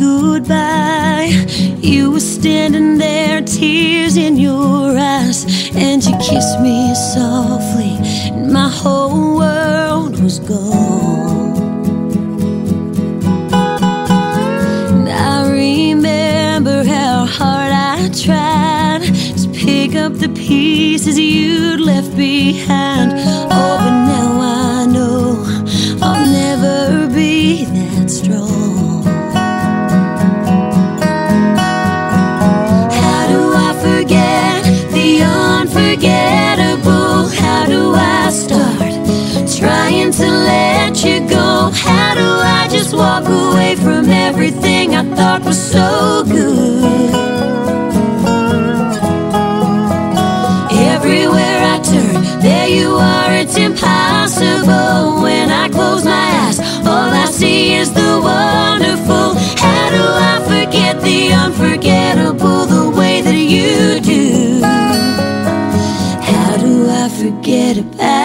goodbye. You were standing there, tears in your eyes, and you kissed me softly, and my whole world was gone. And I remember how hard I tried to pick up the pieces you'd left behind. Just walk away from everything I thought was so good? Everywhere I turn, there you are, it's impossible. When I close my eyes, all I see is the wonderful. How do I forget the unforgettable the way that you do? How do I forget about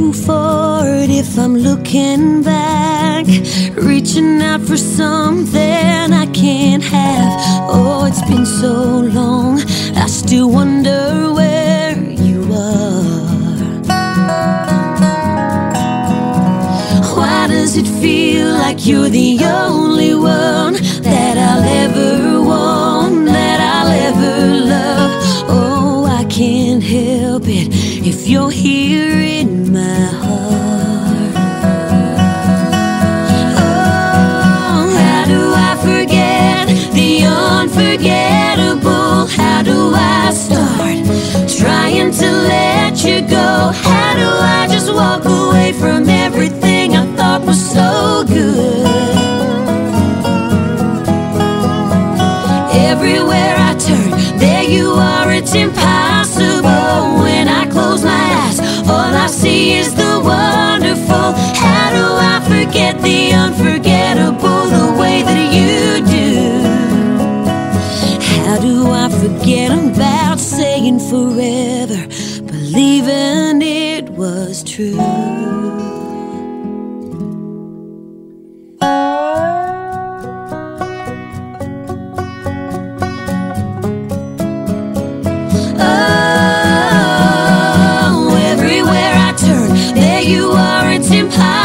Forward if I'm looking back. Reaching out for something I can't have. Oh, it's been so long. I still wonder where you are. Why does it feel like you're the only one if you're here in my heart. forgetting about saying forever, believing it was true. Oh, everywhere I turn, there you are, it's impossible.